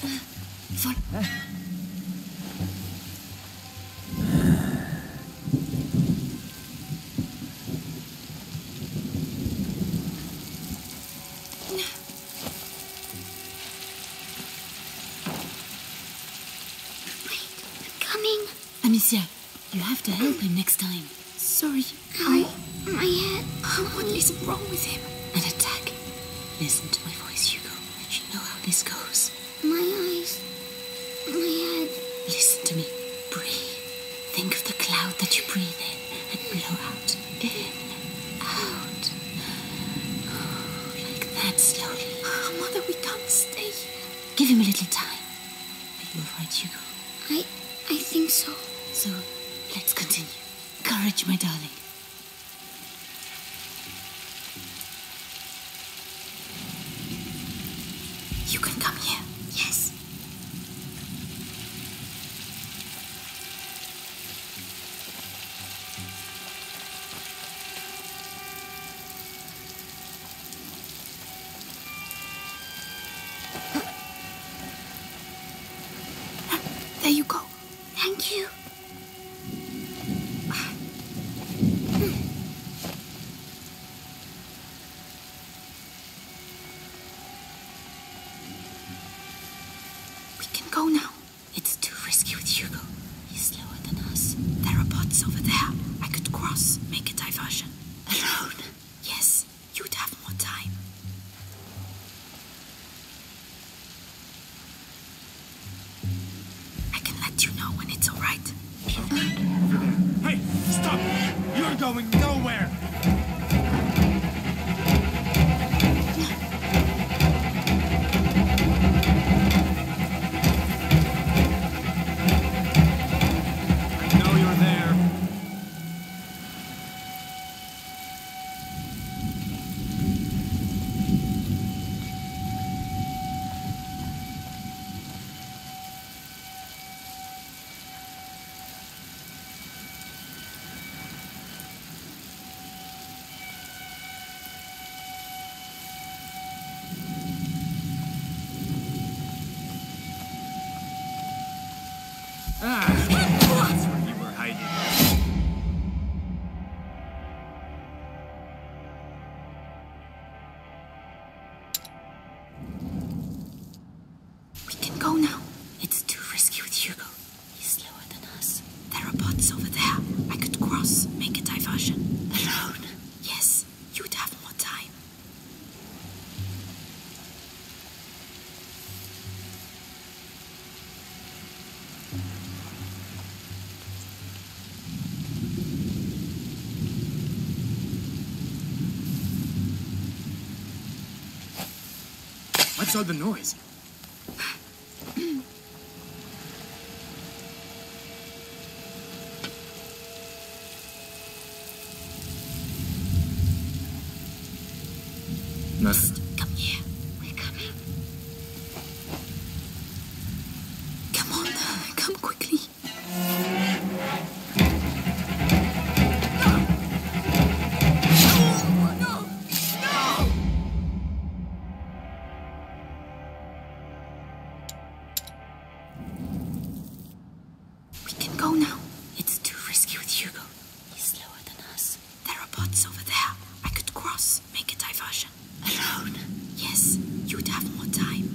Fol Wait, I'm coming. Amicia, you have to help him next time. Sorry, Ow, my head. Oh, what is wrong with him? An attack. Listen to my voice, Hugo. You know how this goes. My eyes. My head. Listen to me. Breathe. Think of the that you breathe in and blow out. In, out. Like that slowly. Oh, Mother, we can't stay. Give him a little time. Are you alright, Hugo? I. I think so. So, let's continue. Courage, my darling. You can come here. Yes. There you go. Thank you. Hmm. We can go now. It's too risky with Hugo. He's slower than us. There are pots over there. I could cross, make a diversion. Alone. Going nowhere! What's all the noise? Must. Cross, make a diversion. Alone. Yes, you'd have more time.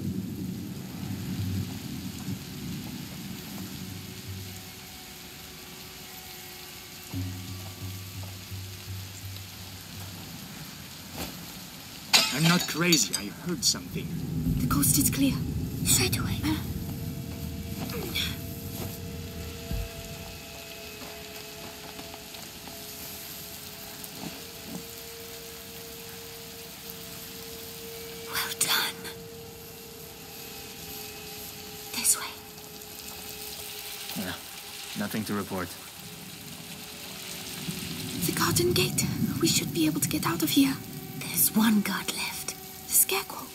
I'm not crazy. I heard something. The coast is clear. Straight away. Well done. This way. Yeah, nothing to report. The garden gate. We should be able to get out of here. There's one guard left. The scarecrow.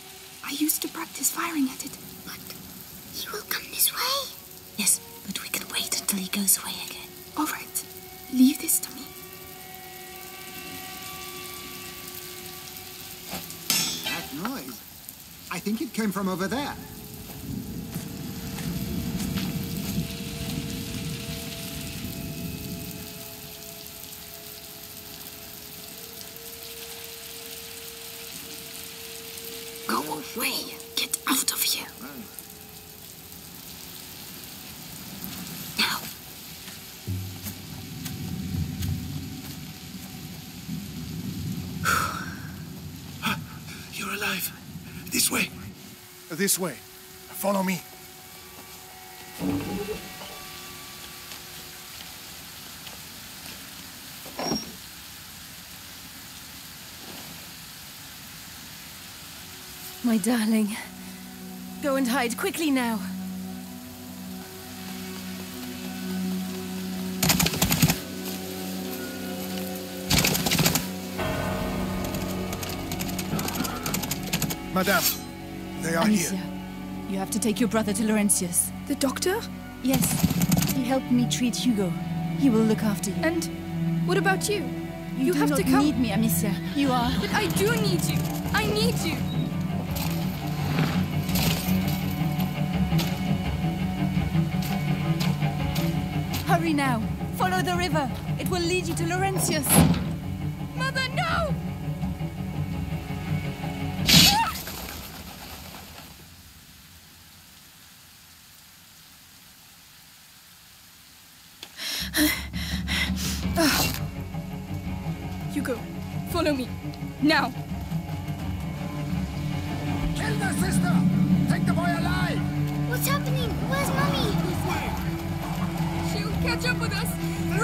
I used to practice firing at it. But he will come this way. Yes, but we can wait until he goes away again. All right. Leave this to me. That noise. I think it came from over there. Out of here. Now. You're alive. This way. This way. Follow me. My darling. Go and hide quickly now. Madame, they are Amicia, here. you have to take your brother to Laurentius. The doctor? Yes, he helped me treat Hugo. He will look after you. And what about you? You, do have not to come. need me, Amicia. You are. But I do need you. I need you. Now. Follow the river. It will lead you to Laurentius. Mother, no! Ah. Hugo, follow me. Now. Kill the sister!